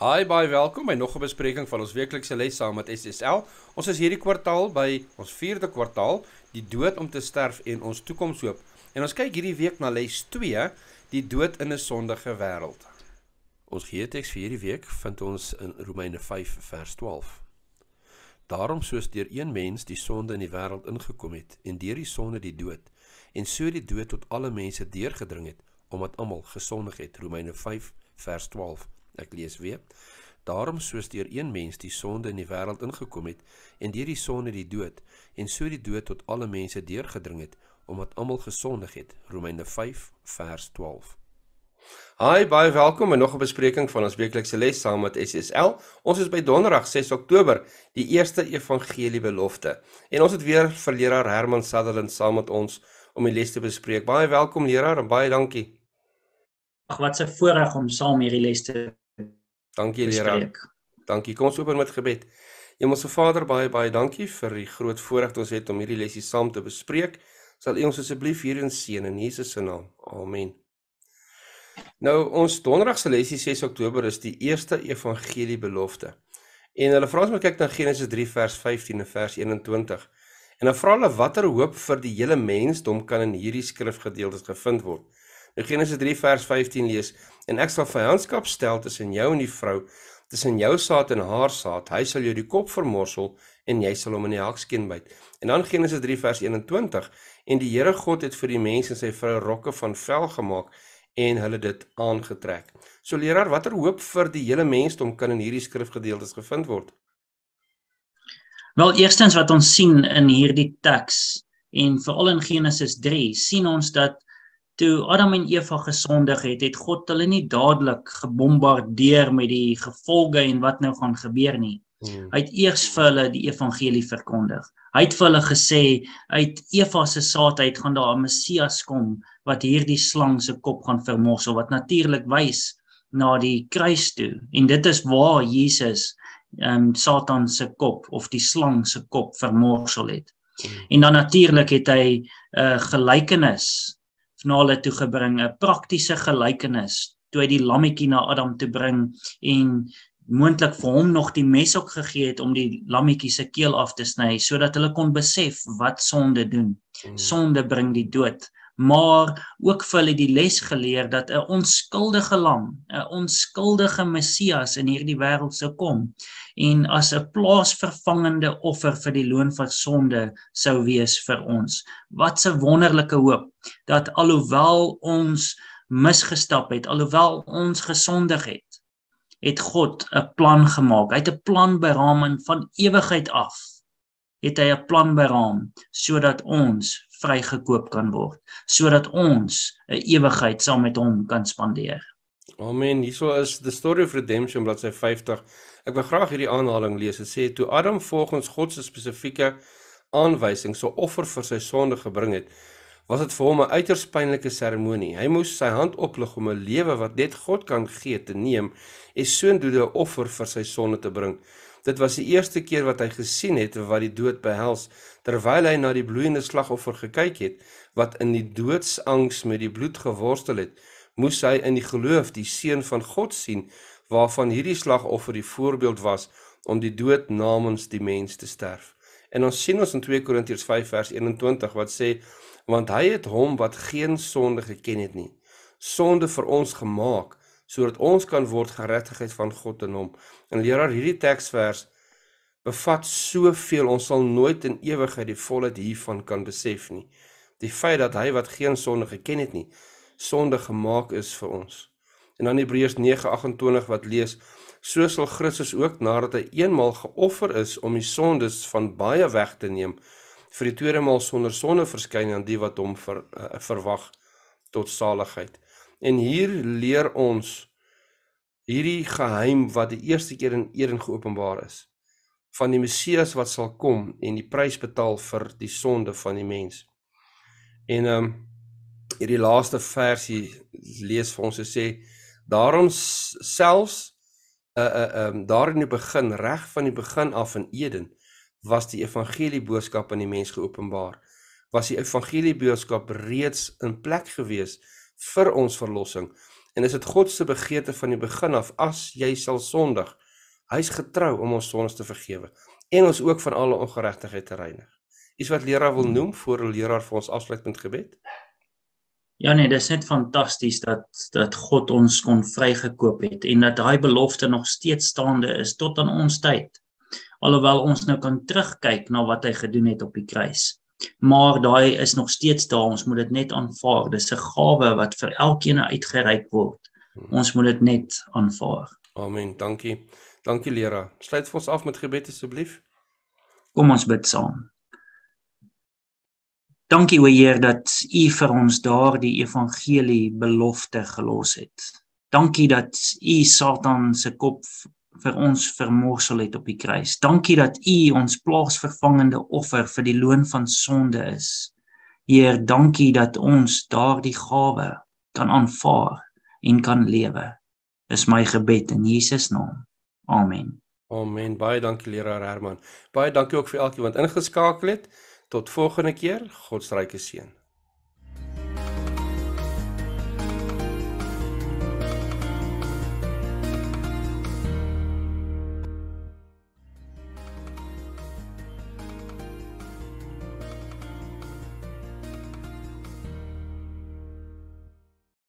Hi, baie welkom by nog 'n bespreking van ons weeklikse les saam met SSL. Ons is hierdie kwartaal by ons 4de kwartaal, die dood om te sterf en ons toekomshoop. En ons kyk hierdie week na les 2, die dood in 'n sondige wêreld. Ons geeteks vir hierdie week vind ons in Romeine 5 vers 12. Daarom soos deur een mens die sonde in die wêreld ingekom het en deur die sonde die dood en so die dood tot alle mense deurgedring het omdat almal gesondig het. Romeine 5 vers 12. Ek lees weer. Daarom soos deur een mens die sonde in die wêreld ingekom het en deur die sonde die dood en so die dood tot alle mense deurgedring het omdat almal gesondig het. Romeine 5 vers 12. Hi, baie welkom by nog 'n bespreking van ons weeklikse les saam met SSL. Ons is by Donderdag 6 Oktober, die eerste evangelie belofte. En ons het weer vir leraar Herman Sutherland saam met ons om die les te bespreek. Baie welkom leraar en baie dankie. Ag wat 'n voorreg om saam hierdie les te Dankie leraar. Dankie. Kom ons open met gebed. Hemelse Vader, baie baie dankie vir die groot voorreg wat ons het om hierdie lesie saam te bespreek. Sal U ons asseblief hierin seën in Jesus se naam. Amen. Nou ons donderdag se lesie 6 Oktober is die eerste evangelie belofte. En hulle vra ons moet kyk na Genesis 3 vers 15 en vers 21. En dan vra hulle watter hoop vir die hele mensdom kan in hierdie skrifgedeeltes gevind word. Nou Genesis 3 vers 15 lees en ek sal vyandskap stel tussen jou en die vrou, tussen jou saad en haar saad. Hy sal jou die kop vermorsel en jy sal hom in die hakskeen byt. En dan Genesis 3 vers 21 en die Here God het vir die mens en sy vrou rokke van vel gemaak en hulle dit aangetrek. So leraar, watter hoop vir die hele mensdom kan in hierdie skrifgedeeltes gevind word? Wel, eerstens wat ons sien in hierdie teks en veral in Genesis 3, sien ons dat toe Adam en Eva gesondig het, het God hulle nie dadelik gebombardeer met die gevolge en wat nou gaan gebeur nie. Hmm. Hy het eers vir hulle die evangelie verkondig. Hy het vir hulle gesê uit Eva se saad uit gaan daar 'n Messias kom wat hierdie slang se kop gaan vermorsel wat natuurlik wys na die kruis toe. En dit is waar Jesus ehm um, Satan se kop of die slang se kop vermorsel het. Hmm. En dan natuurlik het hy 'n uh, gelykenis na hulle toe gebring 'n praktiese gelykenis toe hy die lammetjie na Adam toe bring en moontlik vir hom nog die mes ook gegee het om die lammetjie se keel af te sny sodat hulle kon besef wat sonde doen. Hmm. Sonde bring die dood maar ook vir hulle die les geleer dat 'n onskuldige lam, 'n onskuldige Messias in hierdie wêreld sou kom en as 'n plaasvervangende offer vir die loon van sonde sou wees vir ons. Wat 'n wonderlike hoop dat alhoewel ons misgestap het, alhoewel ons gesondig het, het God 'n plan gemaak. Hy het 'n plan beraam van ewigheid af. Het hy 'n plan beraam sodat ons vrygekoop kan word sodat ons 'n ewigheid saam met hom kan spandeer. Amen. Hierso is the story of redemption bladsy 50. Ek wil graag hierdie aanhaling lees. Dit sê toe Adam volgens God se spesifieke aanwysing so offer vir sy sonde gebring het, was dit vir hom 'n uiters pynlike seremonie. Hy moes sy hand oplig om 'n lewe wat net God kan gee te neem en sodoende 'n offer vir sy sonde te bring. Dit was die eerste keer wat hy gesien het wat die dood behels terwyl hy na die bloeiende slagoffer gekyk het wat in die doodsangs met die bloed geworstel het moes hy in die geloof die seun van God sien waarvan hierdie slagoffer die voorbeeld was om die dood namens die mens te sterf. En ons sien ons in 2 Korintiërs 5 vers 21 wat sê want hy het hom wat geen sonde geken het nie sonde vir ons gemaak sodat ons kan word geregtigheid van God in hom. En leraar hierdie teksvers bevat soveel ons sal nooit in ewigheid die volheid hiervan kan besef nie. Die feit dat hy wat geen sonde geken het nie, sonde gemaak is vir ons. En dan Hebreërs 9:28 wat lees, so sal Christus ook nadat hy eenmal geoffer is om die sondes van baie weg te neem, vir die tweede maal sonder sonde verskyn aan die wat hom ver, uh, verwag tot saligheid. En hier leer ons hierdie geheim wat die eerste keer in Eden geopenbaar is van die Messias wat sal kom en die prys betaal vir die sonde van die mens. En ehm um, hierdie laaste versie lees vir ons sê daarom selfs uh, uh, ehm um, daar in die begin reg van die begin af in Eden was die evangelie boodskap aan die mens geopenbaar. Was die evangelie boodskap reeds in plek gewees vir ons verlossing En is dit God se begeerte van die begin af as jy sal sondig. Hy's getrou om ons sondes te vergewe en ons ook van alle ongeregtigheid te reinig. Iets wat leraar wil noem voor 'n leraar vir ons afsluit met gebed? Ja nee, dis net fantasties dat dat God ons kon vrygekoop het en dat daai belofte nog steeds staande is tot aan ons tyd. Alhoewel ons nou kan terugkyk na wat hy gedoen het op die kruis maar daai is nog steeds daar. Ons moet dit net aanvaar. Dis 'n gawe wat vir elkeen uitgereik word. Hmm. ons moet dit net aanvaar. Amen. Dankie. Dankie lera. Sluit vir ons af met gebed asseblief. Kom ons bid saam. Dankie o Heer dat u vir ons daardie evangelie belofte gelos het. Dankie dat u satan se kop vir ons vermorsel het op die kruis. Dankie dat U ons plaasvervangende offer vir die loon van sonde is. Heer, dankie dat ons daardie gawe kan aanvaar en kan lewe. Dis my gebed in Jesus naam. Amen. Amen. Baie dankie leraar Herman. Baie dankie ook vir elkeen wat ingeskakel het. Tot volgende keer. God se ryke seën.